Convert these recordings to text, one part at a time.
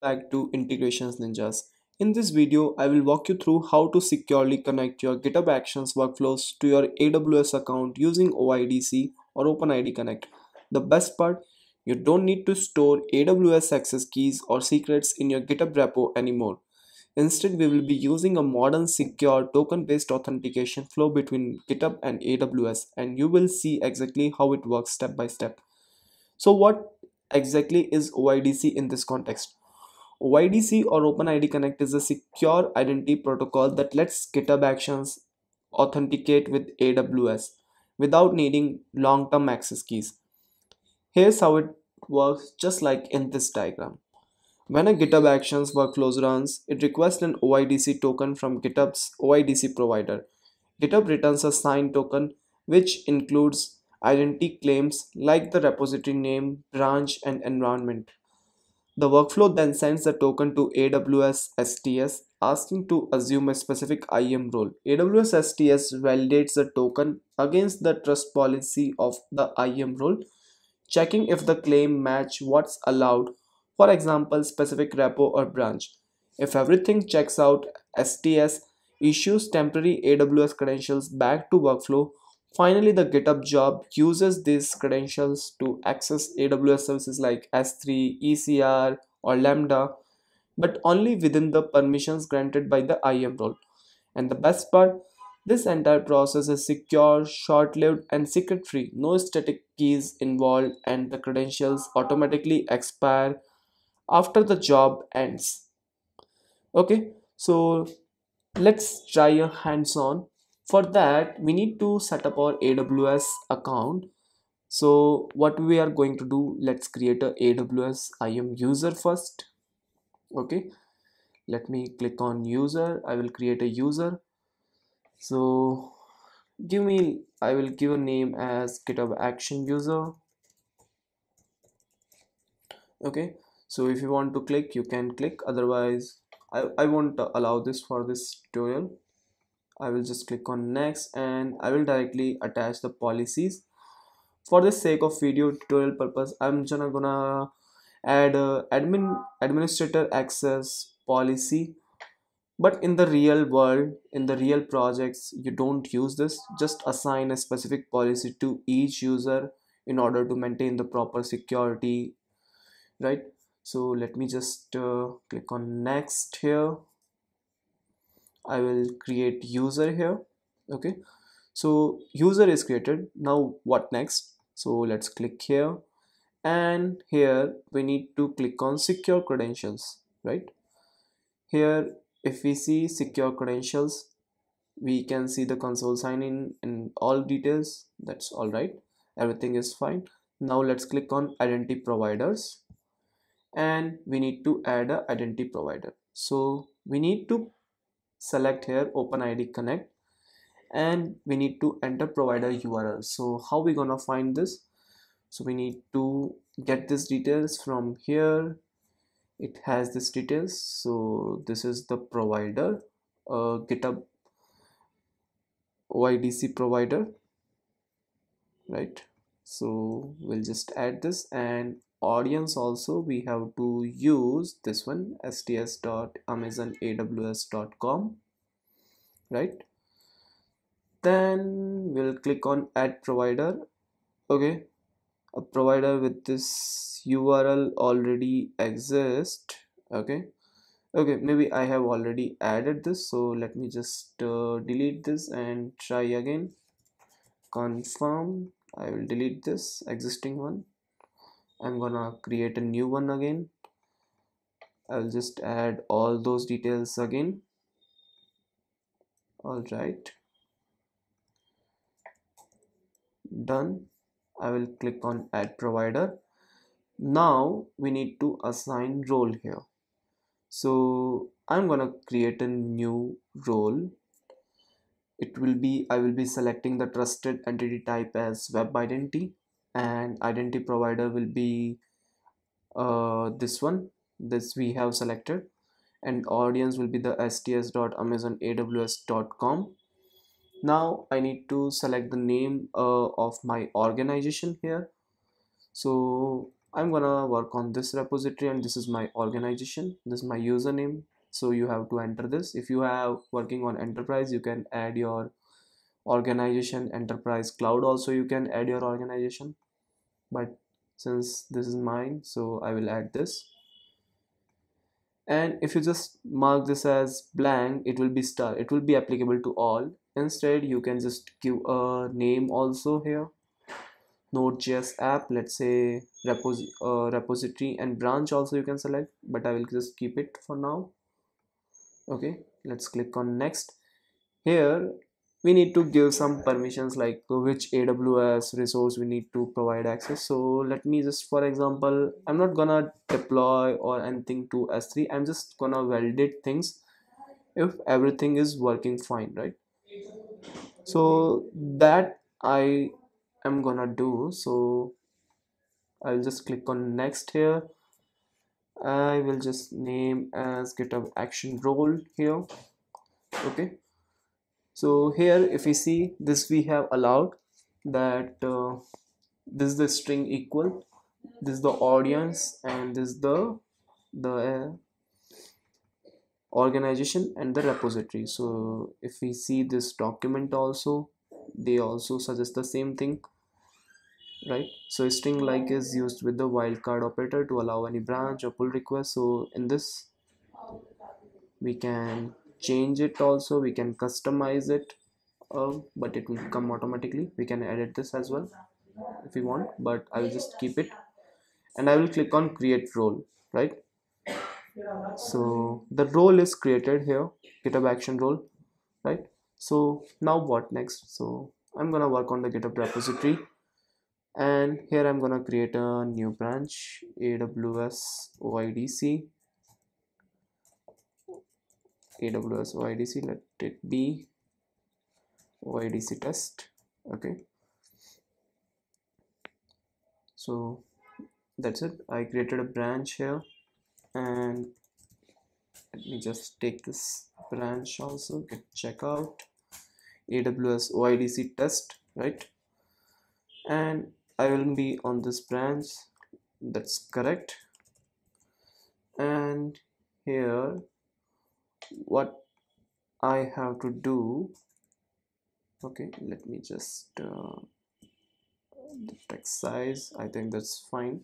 back to Integrations Ninjas. In this video, I will walk you through how to securely connect your GitHub Actions workflows to your AWS account using OIDC or OpenID Connect. The best part, you don't need to store AWS access keys or secrets in your GitHub repo anymore. Instead, we will be using a modern secure token-based authentication flow between GitHub and AWS and you will see exactly how it works step by step. So what exactly is OIDC in this context? OIDC or OpenID Connect is a secure identity protocol that lets GitHub Actions authenticate with AWS without needing long-term access keys. Here's how it works just like in this diagram. When a GitHub Actions workflow runs, it requests an OIDC token from GitHub's OIDC provider. GitHub returns a signed token which includes identity claims like the repository name, branch, and environment. The workflow then sends the token to AWS STS asking to assume a specific IAM role. AWS STS validates the token against the trust policy of the IAM role, checking if the claim match what's allowed, for example, specific repo or branch. If everything checks out, STS issues temporary AWS credentials back to workflow. Finally, the GitHub job uses these credentials to access AWS services like S3, ECR, or Lambda, but only within the permissions granted by the IAM role. And the best part, this entire process is secure, short-lived, and secret-free. No static keys involved, and the credentials automatically expire after the job ends. Okay, so let's try a hands-on for that we need to set up our aws account. So what we are going to do let's create a aws iam user first. Okay. Let me click on user. I will create a user. So give me i will give a name as github action user. Okay. So if you want to click you can click. Otherwise i, I won't allow this for this tutorial I will just click on next and I will directly attach the policies. For the sake of video tutorial purpose I'm just gonna add a admin administrator access policy. But in the real world in the real projects you don't use this. Just assign a specific policy to each user in order to maintain the proper security right? So let me just uh, click on next here I will create user here okay? So user is created. Now what next? So let's click here. And here we need to click on secure credentials right? Here if we see secure credentials we can see the console sign in and all details. That's all right. Everything is fine. Now let's click on identity providers. And we need to add a identity provider. So we need to select here OpenID Connect and we need to enter provider URL so how we gonna find this? So we need to get this details from here. It has this details. So this is the provider uh, github OIDC provider right? So we'll just add this and audience also we have to use this one sts.amazonaws.com right? Then we'll click on add provider okay? A provider with this url already exists okay? Okay maybe i have already added this so let me just uh, delete this and try again. Confirm i will delete this existing one I'm gonna create a new one again. I'll just add all those details again. All right. Done. I will click on add provider. Now we need to assign role here. So I'm gonna create a new role. It will be I will be selecting the trusted entity type as web identity and identity provider will be uh, this one this we have selected. And audience will be the sts.amazonaws.com now I need to select the name uh, of my organization here. So I'm gonna work on this repository and this is my organization. This is my username. So you have to enter this. If you have working on enterprise you can add your organization enterprise cloud also you can add your organization. But since this is mine so I will add this. And if you just mark this as blank it will be star it will be applicable to all. Instead you can just give a name also here. Node.js app let's say repos uh, repository and branch also you can select but i will just keep it for now. Okay let's click on next. Here we need to give some permissions like uh, which aws resource we need to provide access. So let me just for example i'm not gonna deploy or anything to s3 i'm just gonna validate things if everything is working fine right? So that i am gonna do. So I'll just click on next here. I will just name as github action role here. Okay so here if we see this we have allowed that uh, this is the string equal this is the audience and this is the the uh, organization and the repository. So if we see this document also they also suggest the same thing right? So string like is used with the wildcard operator to allow any branch or pull request. So in this we can change it also we can customize it uh, but it will come automatically. We can edit this as well if we want but I will just keep it. And I will click on create role right? So the role is created here github action role right? So now what next? So I'm gonna work on the github repository. And here I'm gonna create a new branch AWS OIDC AWS OIDC let it be OIDC test okay. So that's it. I created a branch here and let me just take this branch also git checkout AWS OIDC test right? And I will be on this branch that's correct. And here what I have to do. Okay let me just uh, the text size I think that's fine.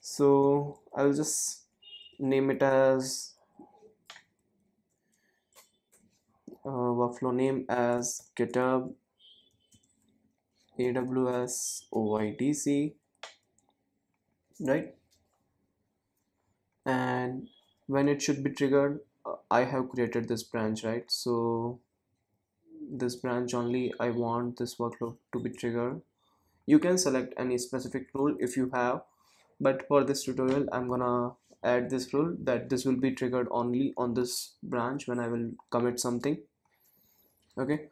So I'll just name it as uh, workflow name as github aws oidc right? And when it should be triggered uh, i have created this branch right? So this branch only i want this workload to be triggered. You can select any specific rule if you have but for this tutorial i'm gonna add this rule that this will be triggered only on this branch when i will commit something okay?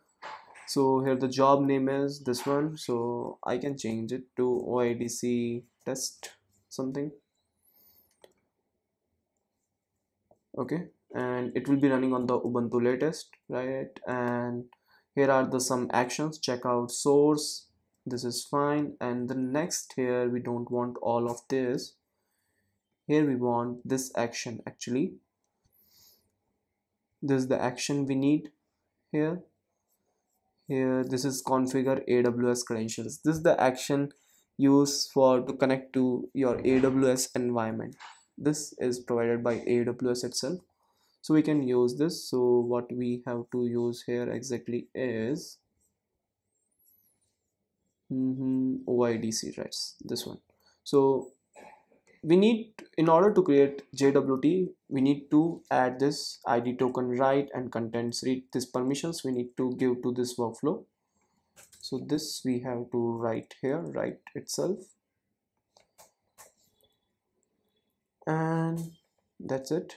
So here the job name is this one so I can change it to OIDC test something okay. And it will be running on the Ubuntu latest right? And here are the some actions. Check out source. This is fine. And the next here we don't want all of this. Here we want this action actually. This is the action we need here. Here this is configure aws credentials. This is the action used for to connect to your aws environment this is provided by aws itself. So we can use this. So what we have to use here exactly is mm -hmm, oidc rights this one. So we need in order to create JWT we need to add this ID token write and contents read these permissions we need to give to this workflow. So this we have to write here write itself and that's it.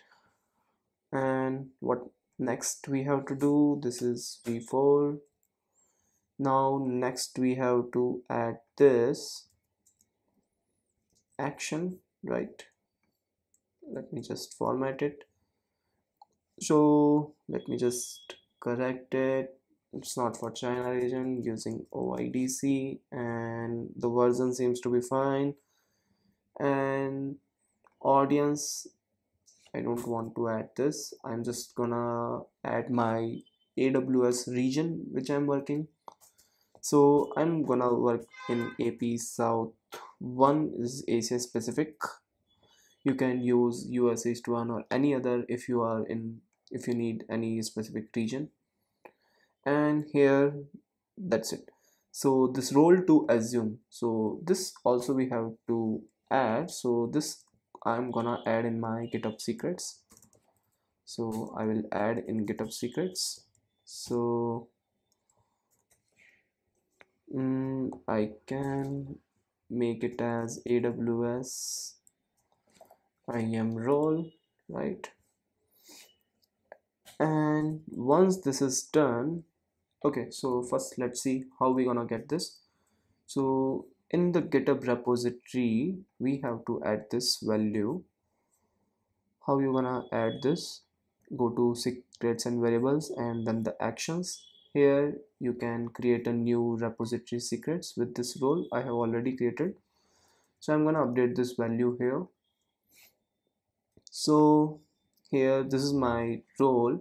And what next we have to do? This is v4 now next we have to add this action right? Let me just format it. So let me just correct it. It's not for China region using OIDC and the version seems to be fine. And audience I don't want to add this. I'm just gonna add my AWS region which I'm working. So I'm gonna work in AP South. 1 is Asia Pacific. You can use US East 1 or any other if you are in if you need any specific region. And here that's it. So this role to assume. So this also we have to add. So this I'm gonna add in my github secrets. So I will add in github secrets. So mm, I can make it as AWS IAM role right? And once this is done okay so first let's see how we're gonna get this. So in the github repository we have to add this value. How you gonna add this? Go to secrets and variables and then the actions. Here you can create a new repository secrets with this role i have already created. So i'm gonna update this value here. So here this is my role.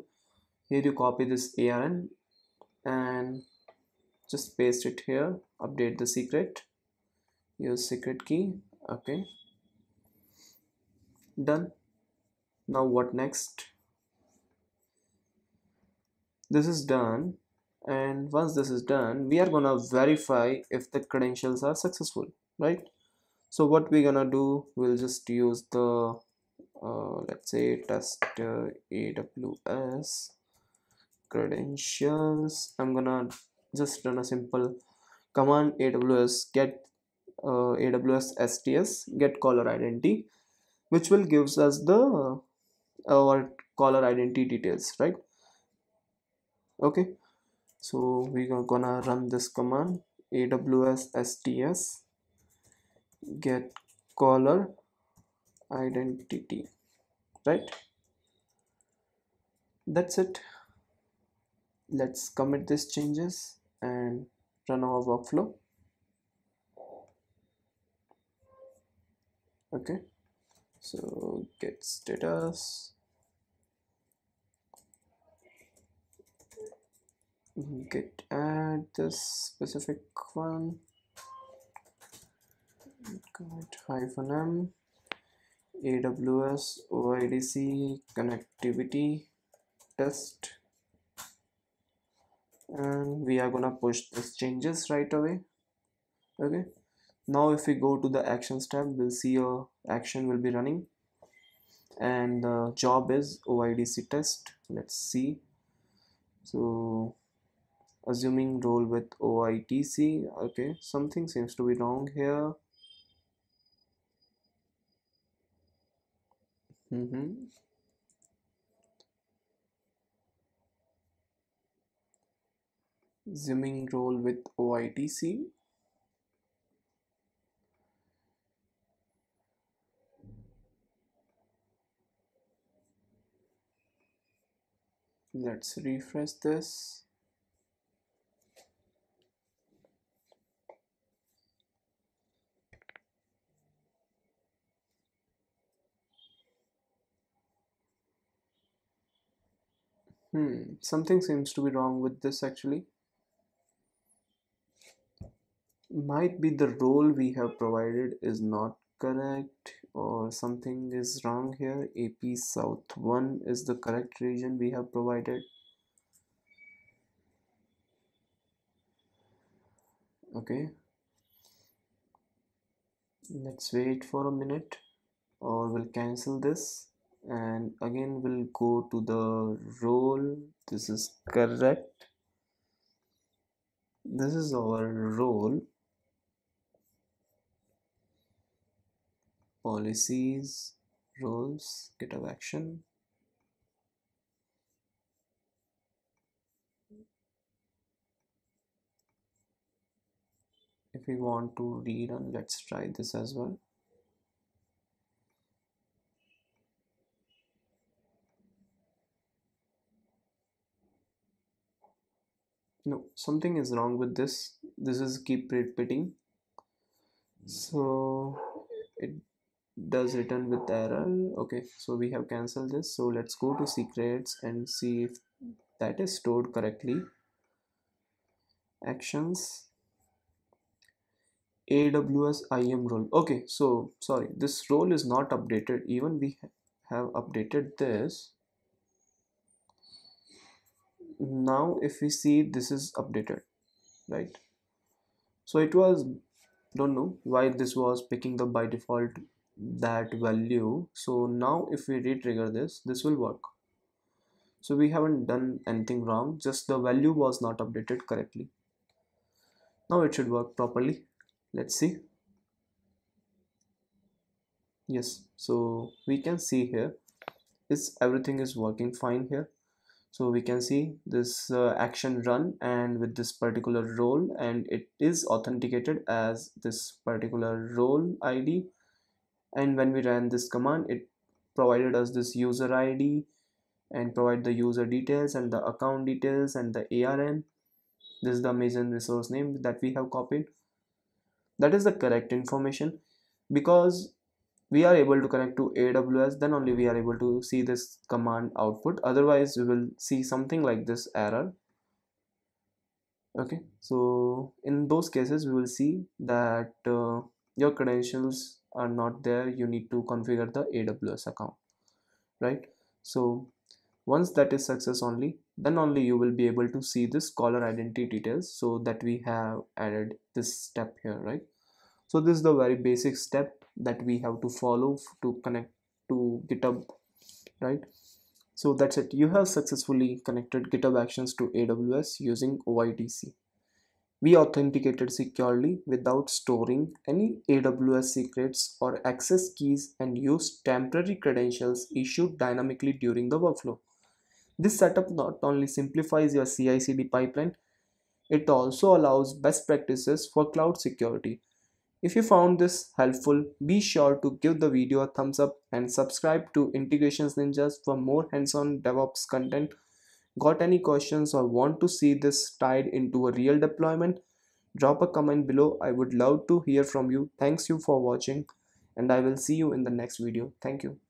Here you copy this ARN and just paste it here. Update the secret use secret key okay? Done. Now what next? This is done and once this is done we are gonna verify if the credentials are successful right? So what we're gonna do? We'll just use the uh, let's say test uh, aws credentials. I'm gonna just run a simple command aws get uh, aws sts get caller identity which will gives us the uh, our caller identity details right? Okay. So we're gonna run this command aws sts get caller identity right? That's it. Let's commit these changes and run our workflow okay. So git status. Git add this specific one. Commit hyphen m. Aws oidc connectivity test. And we are gonna push these changes right away. Okay now if we go to the actions tab we'll see a action will be running. And the job is oidc test. Let's see. So assuming role with OIDC okay something seems to be wrong here. Mm -hmm. zooming role with OIDC let's refresh this Hmm, something seems to be wrong with this actually. Might be the role we have provided is not correct or something is wrong here. AP South 1 is the correct region we have provided. Okay. Let's wait for a minute or we'll cancel this and again we'll go to the role this is correct this is our role policies roles GitHub action. If we want to rerun let's try this as well. No something is wrong with this. This is keep repeating. Hmm. So it does return with error. Okay so we have canceled this. So let's go to secrets and see if that is stored correctly. Actions. Aws IAM role. Okay so sorry this role is not updated. Even we have updated this. Now if we see this is updated right? So it was don't know why this was picking the by default that value. So now if we retrigger this this will work. So we haven't done anything wrong just the value was not updated correctly. Now it should work properly. Let's see. Yes so we can see here is everything is working fine here. So we can see this uh, action run and with this particular role and it is authenticated as this particular role id and when we ran this command it provided us this user id and provide the user details and the account details and the arn this is the amazon resource name that we have copied. That is the correct information. Because we are able to connect to aws then only we are able to see this command output. Otherwise we will see something like this error. Okay so in those cases we will see that uh, your credentials are not there you need to configure the aws account right? So once that is success only then only you will be able to see this caller identity details so that we have added this step here right? So this is the very basic step that we have to follow to connect to github right? So that's it. You have successfully connected github actions to aws using oidc we authenticated securely without storing any AWS secrets or access keys and used temporary credentials issued dynamically during the workflow. This setup not only simplifies your CI CD pipeline, it also allows best practices for cloud security. If you found this helpful, be sure to give the video a thumbs up and subscribe to Integrations Ninjas for more hands-on DevOps content Got any questions or want to see this tied into a real deployment? Drop a comment below. I would love to hear from you. Thanks you for watching and I will see you in the next video. Thank you.